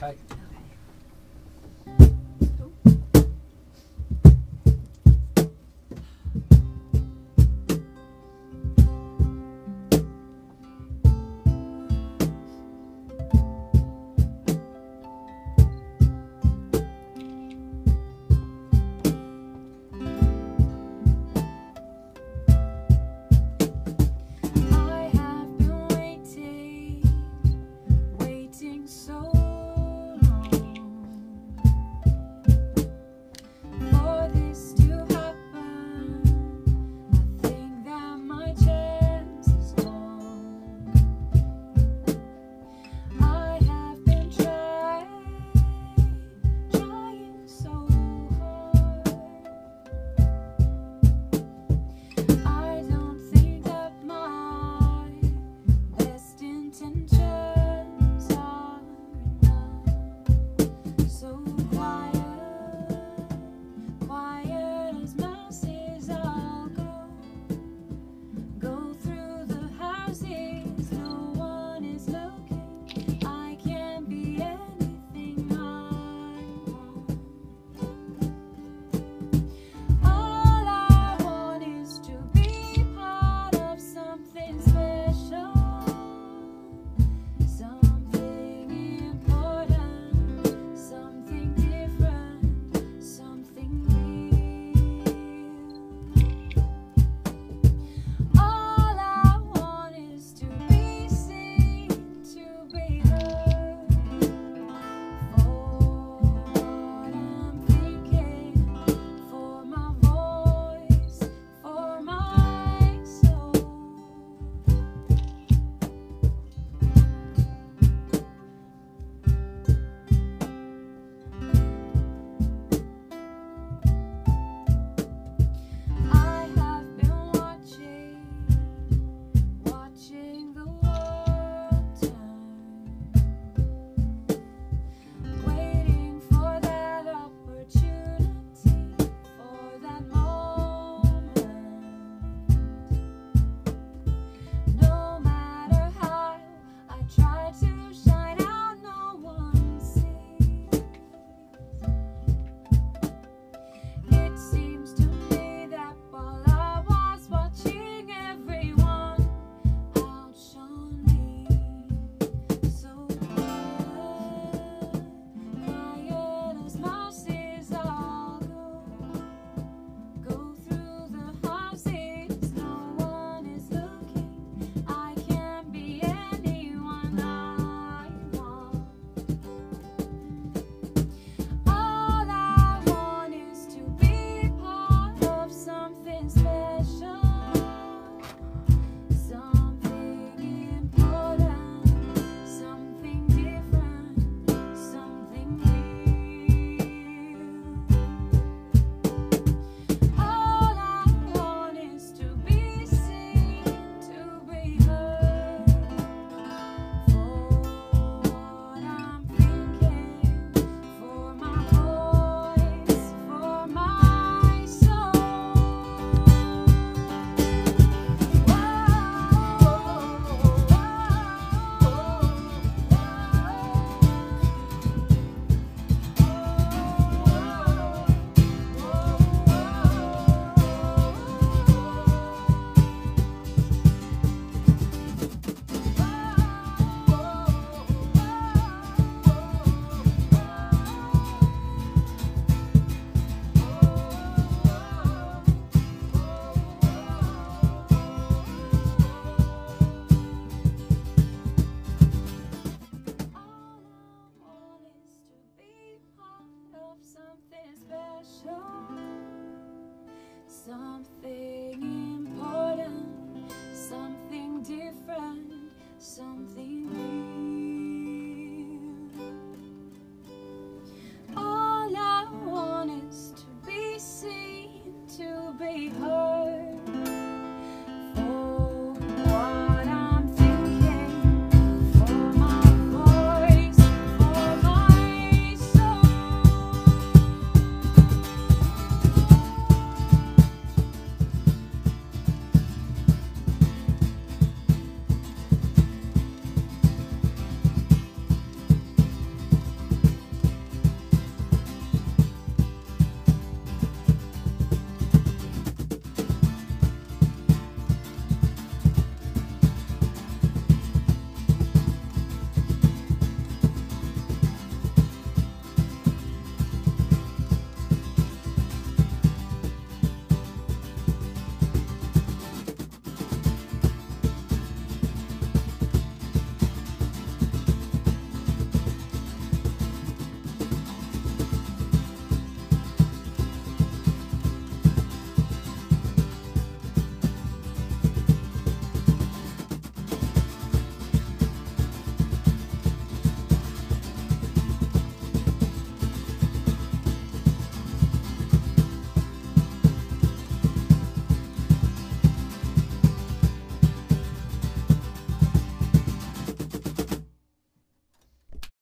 Okay. something important, something different, something